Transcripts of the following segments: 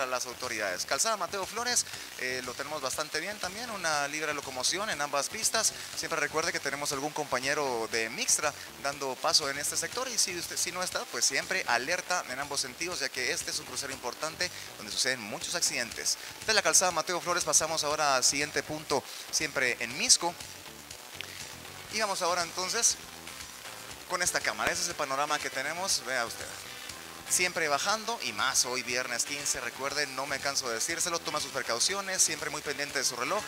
a las autoridades. Calzada Mateo Flores, eh, lo tenemos bastante bien también, una libre locomoción en ambas pistas. Siempre recuerde que tenemos algún compañero de Mixtra dando paso en este sector y si, usted, si no está, pues siempre alerta en ambos sentidos, ya que este es un crucero importante donde suceden muchos accidentes. De la calzada Mateo Flores pasamos ahora al siguiente punto, siempre en Misco. Y vamos ahora entonces con esta cámara. Ese es el panorama que tenemos, vea usted. Siempre bajando y más hoy viernes 15, recuerden, no me canso de decírselo, toma sus precauciones, siempre muy pendiente de su reloj.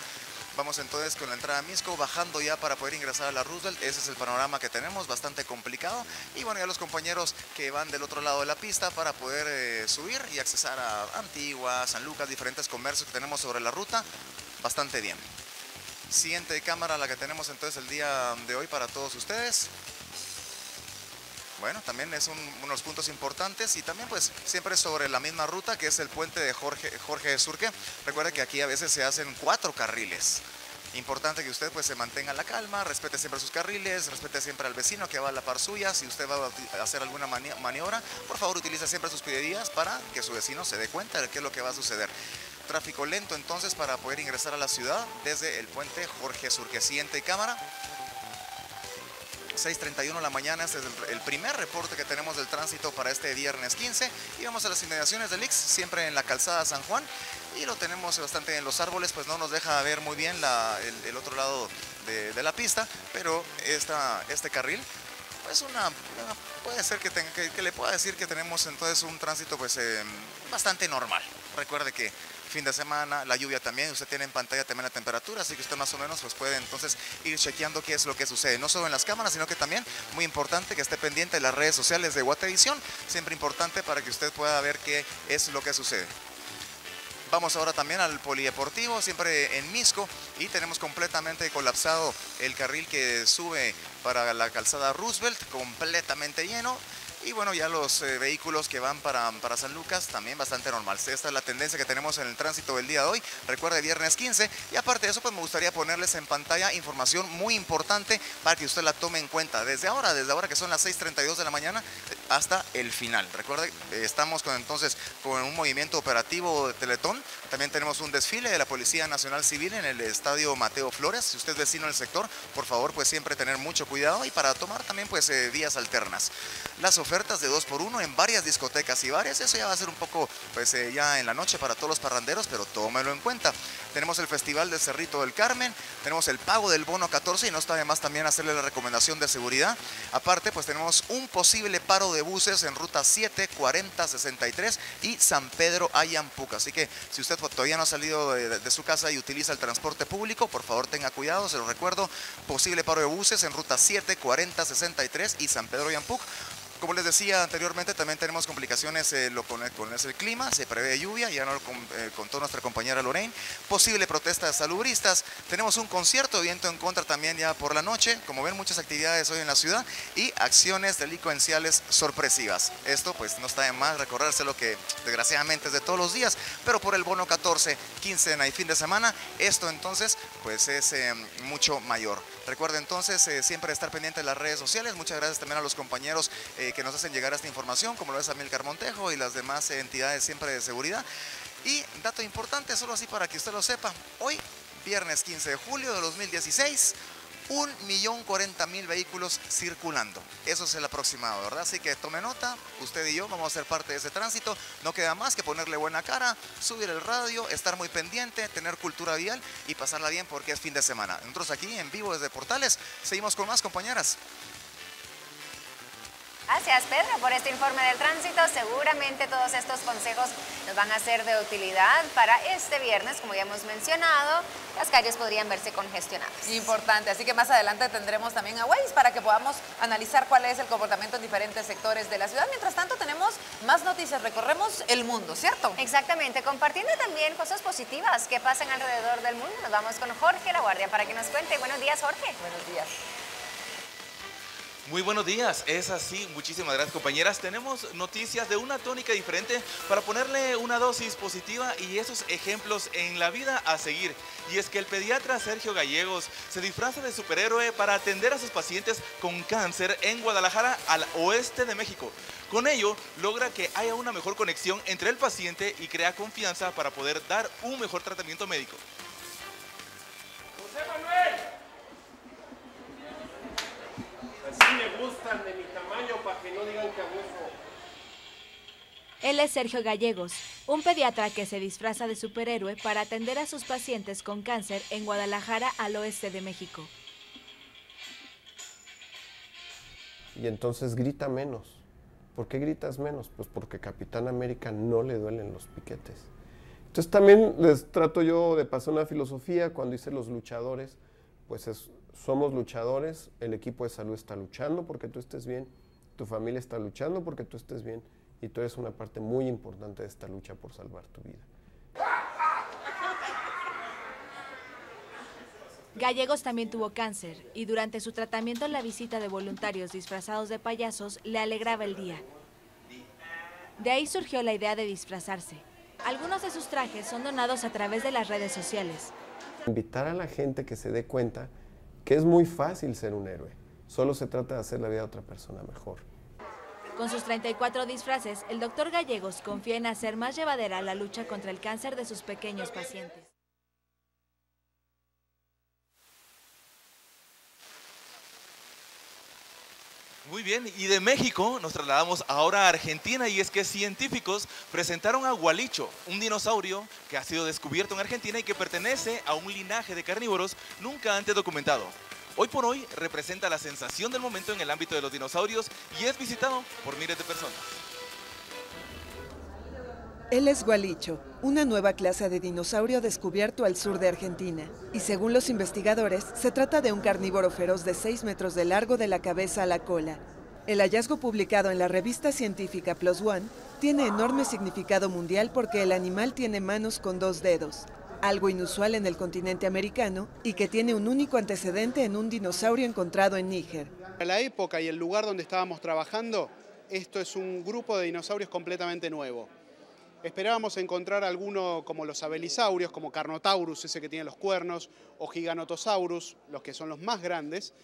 Vamos entonces con la entrada a Misco, bajando ya para poder ingresar a la Roosevelt. Ese es el panorama que tenemos, bastante complicado. Y bueno, ya los compañeros que van del otro lado de la pista para poder eh, subir y accesar a Antigua, San Lucas, diferentes comercios que tenemos sobre la ruta, bastante bien. Siguiente cámara, la que tenemos entonces el día de hoy para todos ustedes. Bueno, también es un, unos puntos importantes y también pues siempre sobre la misma ruta que es el puente de Jorge, Jorge Surque. Recuerde que aquí a veces se hacen cuatro carriles. Importante que usted pues se mantenga la calma, respete siempre sus carriles, respete siempre al vecino que va a la par suya. Si usted va a hacer alguna maniobra, por favor utilice siempre sus piedías para que su vecino se dé cuenta de qué es lo que va a suceder. Tráfico lento entonces para poder ingresar a la ciudad desde el puente Jorge Surque. Siguiente cámara. 6.31 de la mañana, este es el, primer reporte que tenemos del tránsito para este viernes 15 y vamos a las inmediaciones del Ix, siempre en la calzada San Juan y lo tenemos bastante en los árboles, pues no nos deja ver muy bien el, otro lado de, la pista, pero esta, este carril pues una, puede ser que, que, le pueda decir que tenemos entonces un tránsito pues eh, bastante normal. Recuerde que fin de semana, la lluvia también, usted tiene en pantalla también la temperatura, así que usted más o menos pues puede entonces ir chequeando qué es lo que sucede, no solo en las cámaras, sino que también muy importante que esté pendiente de las redes sociales de Guatevisión, siempre importante para que usted pueda ver qué es lo que sucede. Vamos ahora también al polideportivo, siempre en Misco, y tenemos completamente colapsado el carril que sube para la calzada Roosevelt, completamente lleno. Y bueno, ya los eh, vehículos que van para, para San Lucas también bastante normal. Esta es la tendencia que tenemos en el tránsito del día de hoy. Recuerde, viernes 15. Y aparte de eso, pues me gustaría ponerles en pantalla información muy importante para que usted la tome en cuenta. Desde ahora, desde ahora que son las 6.32 de la mañana hasta el final. Recuerde, estamos con entonces con un movimiento operativo de Teletón. También tenemos un desfile de la Policía Nacional Civil en el Estadio Mateo Flores. Si usted es vecino del sector, por favor, pues siempre tener mucho cuidado y para tomar también pues eh, alternas. Las ofertas de 2 por 1 en varias discotecas y bares. Eso ya va a ser un poco, pues eh, ya en la noche para todos los parranderos, pero tómelo en cuenta. Tenemos el Festival de Cerrito del Carmen, tenemos el pago del bono 14 y no está de más también hacerle la recomendación de seguridad. Aparte, pues tenemos un posible paro de buses en ruta 7, 40, 63 y San Pedro Ayampuca. Así que si usted todavía no ha salido de, su casa y utiliza el transporte público, por favor tenga cuidado, se lo recuerdo, posible paro de buses en ruta 7, 40, 63 y San Pedro Ayampuc. Como les decía anteriormente, también tenemos complicaciones eh, lo, con, con el clima, se prevé lluvia, ya no eh, contó nuestra compañera Lorraine, posible protesta de salubristas, tenemos un concierto de viento en contra también ya por la noche, como ven muchas actividades hoy en la ciudad y acciones delincuenciales sorpresivas. Esto pues no está de más recorrerse lo que desgraciadamente es de todos los días, pero por el bono 14, 15 y fin de semana, esto entonces pues es eh, mucho mayor. Recuerde entonces siempre estar pendiente de las redes sociales, muchas gracias también a los compañeros eh, que nos hacen llegar esta información, como lo es Amilcar Montejo y las demás entidades siempre de seguridad. Y dato importante, solo así para que usted lo sepa, hoy, viernes 15 de julio de 2016, un millón cuarenta mil vehículos circulando. Eso es el aproximado, ¿verdad? Así que tome nota, usted y yo vamos a ser parte de ese tránsito. No queda más que ponerle buena cara, subir el radio, estar muy pendiente, tener cultura vial y pasarla bien porque es fin de semana. Nosotros aquí en vivo desde Portales seguimos con más compañeras. Gracias Pedro por este informe del tránsito. Seguramente todos estos consejos nos van a ser de utilidad para este viernes, como ya hemos mencionado, las calles podrían verse congestionadas. Importante, así que más adelante tendremos también a Waze para que podamos analizar cuál es el comportamiento en diferentes sectores de la ciudad. Mientras tanto tenemos más noticias, recorremos el mundo, ¿cierto? Exactamente, compartiendo también cosas positivas que pasan alrededor del mundo. Nos vamos con Jorge La Guardia para que nos cuente. Buenos días, Jorge. Buenos días. Muy buenos días, es así, muchísimas gracias compañeras. Tenemos noticias de una tónica diferente para ponerle una dosis positiva y esos ejemplos en la vida a seguir. Y es que el pediatra Sergio Gallegos se disfraza de superhéroe para atender a sus pacientes con cáncer en Guadalajara al oeste de México. Con ello logra que haya una mejor conexión entre el paciente y crea confianza para poder dar un mejor tratamiento médico. José Manuel. Así me gustan de mi tamaño para que no digan que abuso. Él es Sergio Gallegos, un pediatra que se disfraza de superhéroe para atender a sus pacientes con cáncer en Guadalajara, al oeste de México. Y entonces grita menos. ¿Por qué gritas menos? Pues porque Capitán América no le duelen los piquetes. Entonces también les trato yo de pasar una filosofía cuando dice los luchadores, pues es, somos luchadores, el equipo de salud está luchando porque tú estés bien, tu familia está luchando porque tú estés bien y tú eres una parte muy importante de esta lucha por salvar tu vida. Gallegos también tuvo cáncer y durante su tratamiento la visita de voluntarios disfrazados de payasos le alegraba el día. De ahí surgió la idea de disfrazarse. Algunos de sus trajes son donados a través de las redes sociales. Invitar a la gente que se dé cuenta que es muy fácil ser un héroe. Solo se trata de hacer la vida de otra persona mejor. Con sus 34 disfraces, el doctor Gallegos confía en hacer más llevadera la lucha contra el cáncer de sus pequeños pacientes. Muy bien, y de México nos trasladamos ahora a Argentina y es que científicos presentaron a Gualicho, un dinosaurio que ha sido descubierto en Argentina y que pertenece a un linaje de carnívoros nunca antes documentado. Hoy por hoy representa la sensación del momento en el ámbito de los dinosaurios y es visitado por miles de personas. Él es Gualicho, una nueva clase de dinosaurio descubierto al sur de Argentina. Y según los investigadores, se trata de un carnívoro feroz de 6 metros de largo de la cabeza a la cola. El hallazgo publicado en la revista científica Plus One tiene enorme significado mundial porque el animal tiene manos con dos dedos, algo inusual en el continente americano y que tiene un único antecedente en un dinosaurio encontrado en Níger. La época y el lugar donde estábamos trabajando, esto es un grupo de dinosaurios completamente nuevo. Esperábamos encontrar alguno como los abelisaurios, como Carnotaurus, ese que tiene los cuernos, o Giganotosaurus, los que son los más grandes,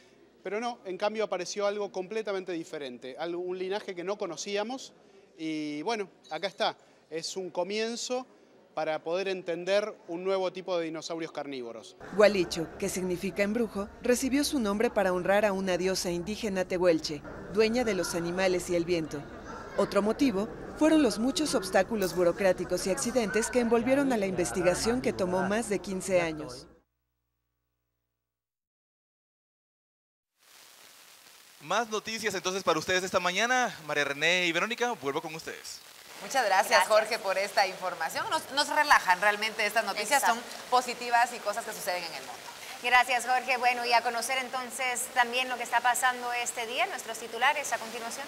pero no, en cambio apareció algo completamente diferente, un linaje que no conocíamos y bueno, acá está, es un comienzo para poder entender un nuevo tipo de dinosaurios carnívoros. Gualicho, que significa embrujo, recibió su nombre para honrar a una diosa indígena tehuelche, dueña de los animales y el viento. Otro motivo fueron los muchos obstáculos burocráticos y accidentes que envolvieron a la investigación que tomó más de 15 años. Más noticias entonces para ustedes esta mañana. María René y Verónica, vuelvo con ustedes. Muchas gracias, Jorge, por esta información. Nos, relajan realmente estas noticias, son positivas y cosas que suceden en el mundo. Gracias, Jorge. Bueno, y a conocer entonces también lo que está pasando este día, nuestros titulares a continuación.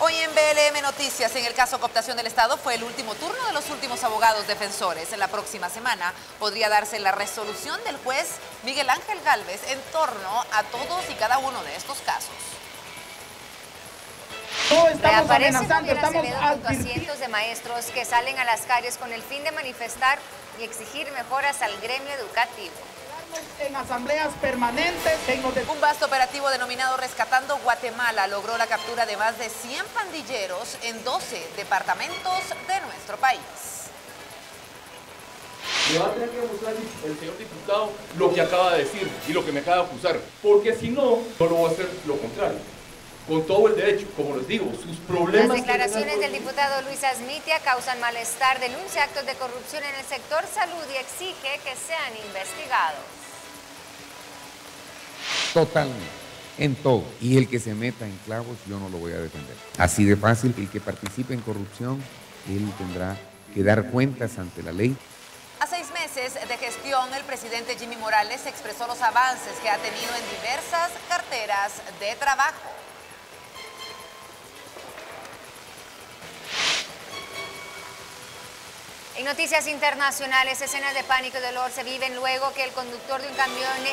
Hoy en BLM Noticias, en el caso cooptación del Estado, fue el último turno de los últimos abogados defensores. En la próxima semana podría darse la resolución del juez Miguel Ángel Galvez en torno a todos y cada uno de estos casos. No estamos amenazando, estamos junto a cientos de maestros que salen a las calles con el fin de manifestar y exigir mejoras al gremio educativo en asambleas permanentes. Un vasto operativo denominado Rescatando Guatemala logró la captura de más de 100 pandilleros en 12 departamentos de nuestro país. Le va a tener que demostrar el señor diputado lo que acaba de decir y lo que me acaba de acusar, porque si no, no lo voy a hacer lo contrario con todo el derecho, como les digo, sus problemas... Las declaraciones del diputado Luis Asmitia causan malestar, denuncia actos de corrupción en el sector salud y exige que sean investigados. Totalmente, en todo. Y el que se meta en clavos, yo no lo voy a defender. Así de fácil, el que participe en corrupción, él tendrá que dar cuentas ante la ley. A seis meses de gestión, el presidente Jimmy Morales expresó los avances que ha tenido en diversas carteras de trabajo. En noticias internacionales, escenas de pánico y dolor se viven luego que el conductor de un camión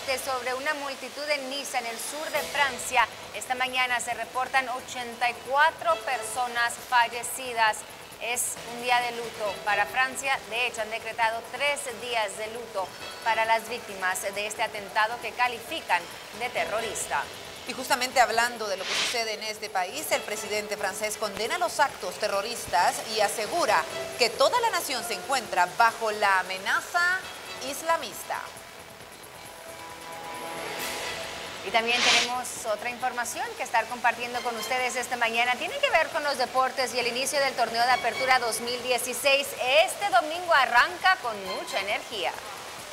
embiste sobre una multitud en Niza, en el sur de Francia. Esta mañana se reportan 84 personas fallecidas. Es un día de luto para Francia. De hecho, han decretado tres días de luto para las víctimas de este atentado que califican de terrorista. Y justamente hablando de lo que sucede en este país, el presidente francés condena los actos terroristas y asegura que toda la nación se encuentra bajo la amenaza islamista. Y también tenemos otra información que estar compartiendo con ustedes esta mañana. Tiene que ver con los deportes y el inicio del torneo de apertura 2016. Este domingo arranca con mucha energía.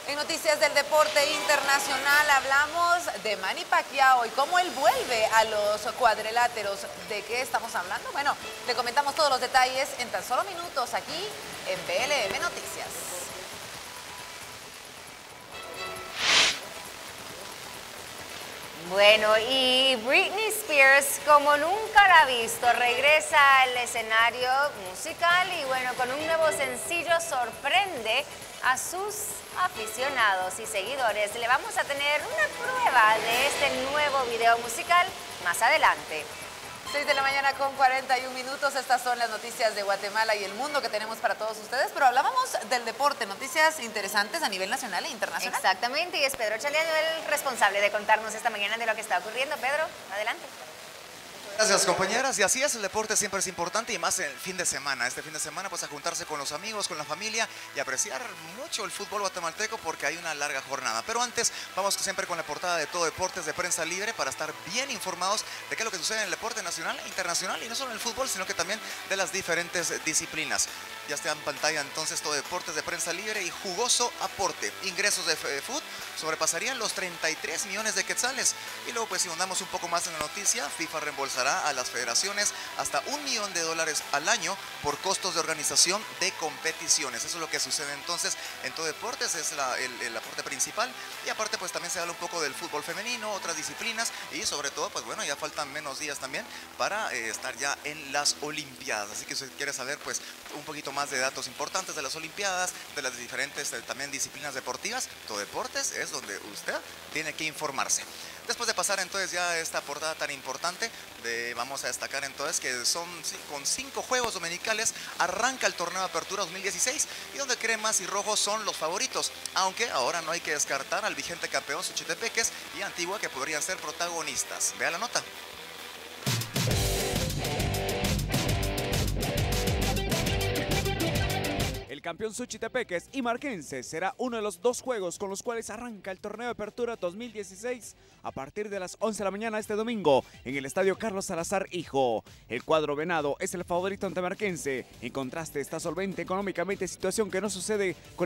En noticias del deporte internacional hablamos de Manny Pacquiao y cómo él vuelve a los cuadriláteros. ¿De qué estamos hablando? Bueno, le comentamos todos los detalles en tan solo minutos aquí en BLM Noticias. Bueno, y Britney Spears, como nunca la ha visto, regresa al escenario musical y bueno, con un nuevo sencillo sorprende a sus aficionados y seguidores. Le vamos a tener una prueba de este nuevo video musical más adelante. 6 de la mañana con 41 minutos. Estas son las noticias de Guatemala y el mundo que tenemos para todos ustedes. Pero hablábamos del deporte, noticias interesantes a nivel nacional e internacional. Exactamente, y es Pedro Chaleano el responsable de contarnos esta mañana de lo que está ocurriendo. Pedro, adelante. Gracias compañeras, y así es, el deporte siempre es importante y más en el fin de semana. Este fin de semana pues a juntarse con los amigos, con la familia y apreciar mucho el fútbol guatemalteco porque hay una larga jornada. Pero antes vamos siempre con la portada de Todo Deportes de Prensa Libre para estar bien informados de qué es lo que sucede en el deporte nacional e internacional y no solo en el fútbol, sino que también de las diferentes disciplinas. Ya está en pantalla entonces Todo Deportes de Prensa Libre y jugoso aporte. Ingresos de fútbol sobrepasarían los 33 millones de quetzales. Y luego pues si andamos un poco más en la noticia, FIFA reembolsará a las federaciones hasta un millón de dólares al año por costos de organización de competiciones. Eso es lo que sucede entonces en todo deportes, es el, aporte principal. Y aparte pues también se habla un poco del fútbol femenino, otras disciplinas y sobre todo pues bueno, ya faltan menos días también para eh, estar ya en las Olimpiadas. Así que si quiere saber pues un poquito más de datos importantes de las Olimpiadas, de las diferentes eh, también disciplinas deportivas, todo deportes es donde usted tiene que informarse. Después de pasar entonces ya esta portada tan importante, vamos a destacar entonces que son con cinco juegos dominicales arranca el torneo de apertura 2016 y donde cremas y rojos son los favoritos, aunque ahora no hay que descartar al vigente campeón Suchitepeques y Antigua que podrían ser protagonistas. Vea la nota. Campeón Suchitepeques y Marquense será uno de los dos juegos con los cuales arranca el torneo de apertura 2016 a partir de las 11 de la mañana este domingo en el estadio Carlos Salazar Hijo. El cuadro venado es el favorito ante Marquense. En contraste, está solvente económicamente, situación que no sucede con el